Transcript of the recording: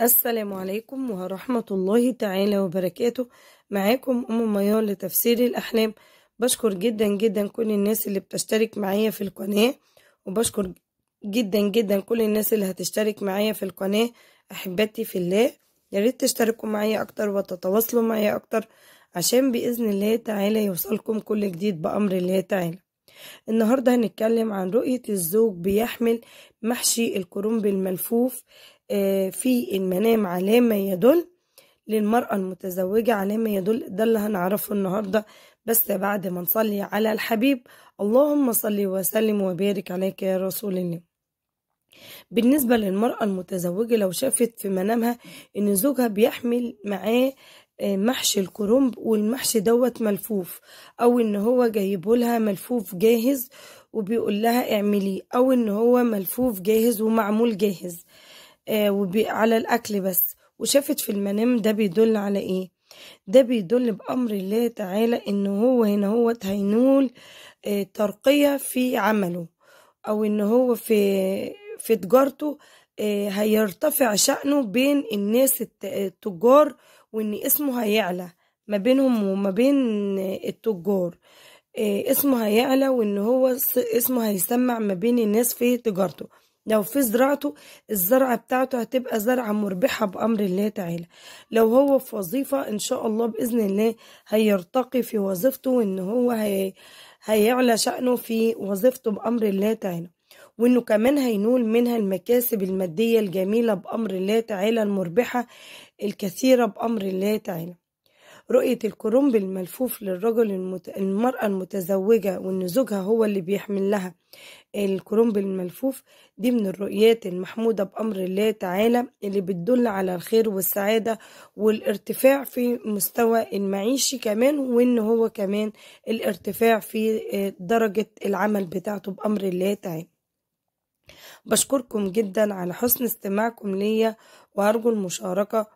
السلام عليكم ورحمة الله تعالى وبركاته. معاكم أم ميار لتفسير الأحلام. بشكر جدا جدا كل الناس اللي بتشترك معايا في القناة وبشكر جدا جدا كل الناس اللي هتشترك معايا في القناة. أحبتي في الله ياريت تشتركوا معايا أكتر وتتواصلوا معايا أكتر عشان بإذن الله تعالى يوصلكم كل جديد بأمر الله تعالى. النهاردة هنتكلم عن رؤية الزوج بيحمل محشي الكرنب الملفوف. في المنام على ما يدل للمرأة المتزوجة على ما يدل. ده اللي هنعرفه النهاردة. بس بعد ما نصلي على الحبيب اللهم صل وسلم وبارك عليك يا رسول الله. بالنسبة للمرأة المتزوجة لو شافت في منامها إن زوجها بيحمل معاه آه، محشي الكرنب والمحشي دوت ملفوف أو إن هو جايبولها ملفوف جاهز وبيقول لها اعمليه أو إن هو ملفوف جاهز ومعمول جاهز. آه، على الأكل بس. وشافت في المنام ده بيدل على إيه؟ ده بيدل بأمر الله تعالى إن هو هنا هو هينول آه، ترقية في عمله أو إن هو في في تجارته آه، هيرتفع شأنه بين الناس الت- التجار وإن اسمه هيعلى ما بينهم وما بين التجار. آه، اسمه هيعلى وإن هو اسمه هيسمع ما بين الناس في تجارته. لو في زراعته الزرعة بتاعته هتبقى زرعة مربحة بأمر الله تعالى. لو هو في وظيفة إن شاء الله بإذن الله هيرتقي في وظيفته وإن هو هي هيعلى شأنه في وظيفته بأمر الله تعالى. وإنه كمان هينول منها المكاسب المادية الجميلة بأمر الله تعالى المربحة الكثيرة بأمر الله تعالى. رؤية الكرنب الملفوف للرجل المت... المرأة المتزوجة وإن زوجها هو اللي بيحمل لها. الكرنب الملفوف دي من الرؤيات المحمودة بأمر الله تعالى اللي بتدل على الخير والسعادة والارتفاع في مستوى المعيشي كمان وإن هو كمان الارتفاع في آه، درجة العمل بتاعته بأمر الله تعالى. بشكركم جدا على حسن استماعكم ليا وأرجو المشاركة